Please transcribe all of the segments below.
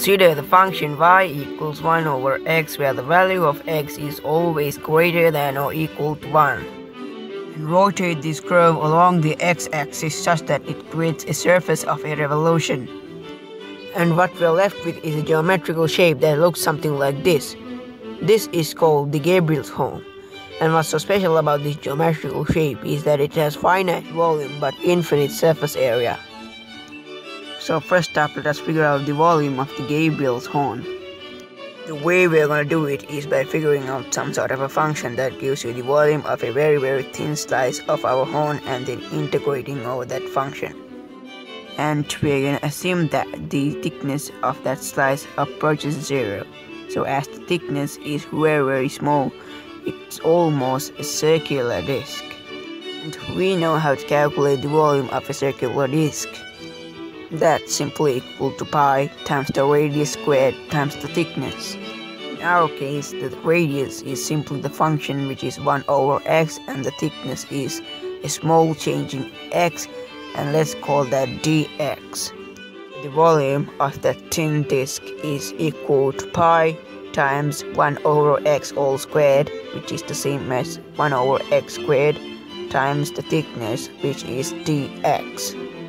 Consider the function y equals 1 over x where the value of x is always greater than or equal to 1. And rotate this curve along the x-axis such that it creates a surface of a revolution. And what we're left with is a geometrical shape that looks something like this. This is called the Gabriel's horn. And what's so special about this geometrical shape is that it has finite volume but infinite surface area. So first up, let us figure out the volume of the Gabriel's horn. The way we're gonna do it is by figuring out some sort of a function that gives you the volume of a very very thin slice of our horn and then integrating over that function. And we're gonna assume that the thickness of that slice approaches zero. So as the thickness is very very small, it's almost a circular disc. And we know how to calculate the volume of a circular disc. That's simply equal to pi times the radius squared times the thickness. In our case, the radius is simply the function which is 1 over x and the thickness is a small change in x and let's call that dx. The volume of that thin disk is equal to pi times 1 over x all squared which is the same as 1 over x squared times the thickness which is dx.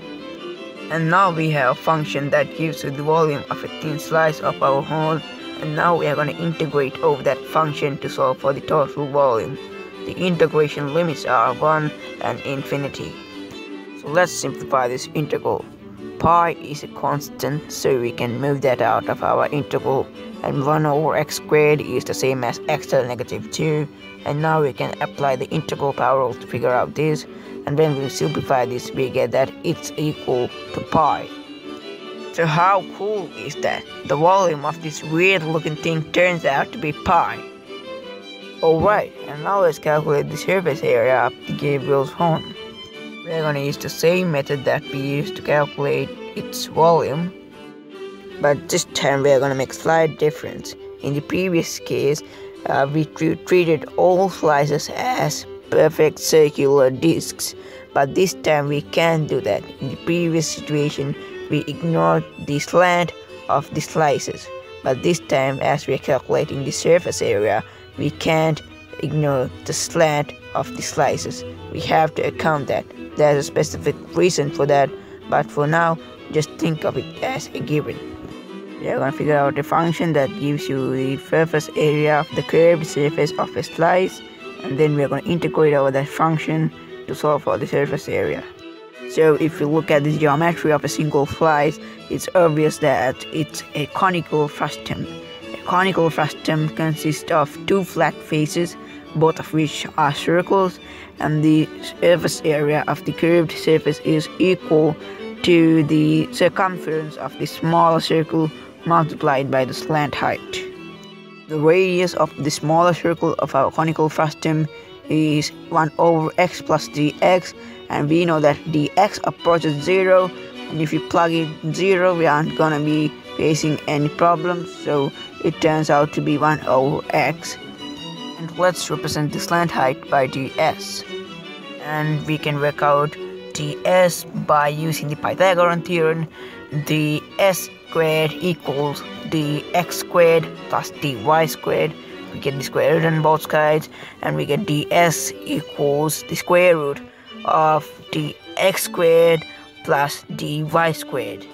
And now we have a function that gives you the volume of a thin slice of our horn and now we are going to integrate over that function to solve for the total volume. The integration limits are 1 and infinity. So let's simplify this integral. Pi is a constant so we can move that out of our integral and 1 over x squared is the same as x to the negative 2 and now we can apply the integral power rule to figure out this and when we simplify this we get that it's equal to pi. So how cool is that? The volume of this weird looking thing turns out to be pi. Alright, and now let's calculate the surface area of the Gabriel's horn. We're gonna use the same method that we used to calculate its volume, but this time we're gonna make slight difference. In the previous case, uh, we treated all slices as perfect circular discs but this time we can't do that. In the previous situation we ignored the slant of the slices but this time as we are calculating the surface area we can't ignore the slant of the slices. We have to account that. There's a specific reason for that but for now just think of it as a given. We are going to figure out a function that gives you the surface area of the curved surface of a slice and then we're going to integrate over that function to solve for the surface area. So if you look at the geometry of a single slice, it's obvious that it's a conical frustum. A conical frustum consists of two flat faces, both of which are circles, and the surface area of the curved surface is equal to the circumference of the smaller circle multiplied by the slant height. The radius of the smaller circle of our conical frustum is 1 over x plus dx and we know that dx approaches 0 and if you plug in 0 we aren't gonna be facing any problems so it turns out to be 1 over x. And let's represent the slant height by ds and we can work out ds by using the Pythagorean theorem. the s squared equals the x squared plus dy squared. We get the square root on both sides and we get ds equals the square root of the x squared plus dy squared.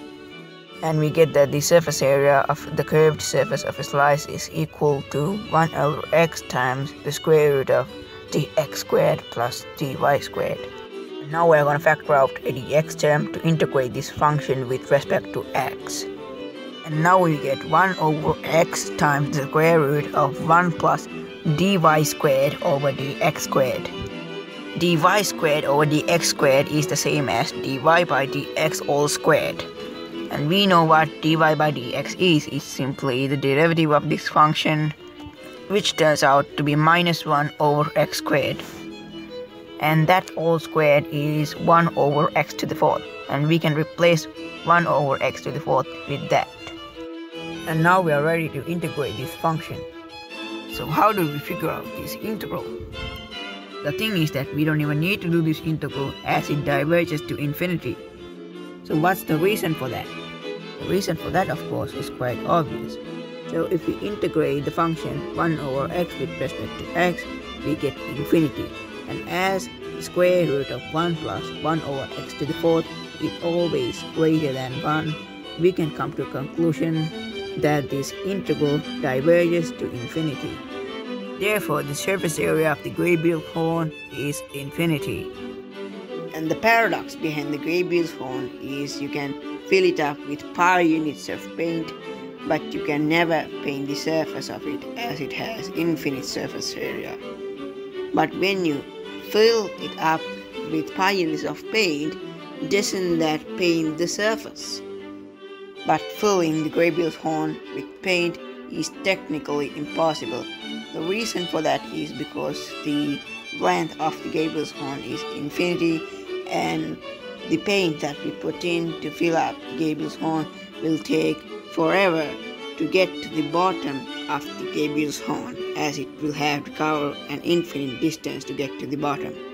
And we get that the surface area of the curved surface of a slice is equal to 1 over x times the square root of dx squared plus dy squared. Now we're going to factor out a dx term to integrate this function with respect to x and now we get 1 over x times the square root of 1 plus dy squared over dx squared. dy squared over dx squared is the same as dy by dx all squared. And we know what dy by dx is, it's simply the derivative of this function, which turns out to be minus 1 over x squared. And that all squared is 1 over x to the fourth, and we can replace 1 over x to the fourth with that. And now we are ready to integrate this function. So how do we figure out this integral? The thing is that we don't even need to do this integral as it diverges to infinity. So what's the reason for that? The reason for that of course is quite obvious. So if we integrate the function 1 over x with respect to x, we get infinity. And as the square root of 1 plus 1 over x to the fourth is always greater than 1, we can come to a conclusion that this integral diverges to infinity. Therefore, the surface area of the Gabriel horn is infinity. And the paradox behind the Gabriel horn is you can fill it up with pi units of paint, but you can never paint the surface of it as it has infinite surface area. But when you fill it up with pi units of paint, doesn't that paint the surface? But filling the Gabriel horn with paint is technically impossible. The reason for that is because the length of the Gabriel's horn is infinity and the paint that we put in to fill up Gabriel's horn will take forever to get to the bottom of the Gabriel's horn as it will have to cover an infinite distance to get to the bottom.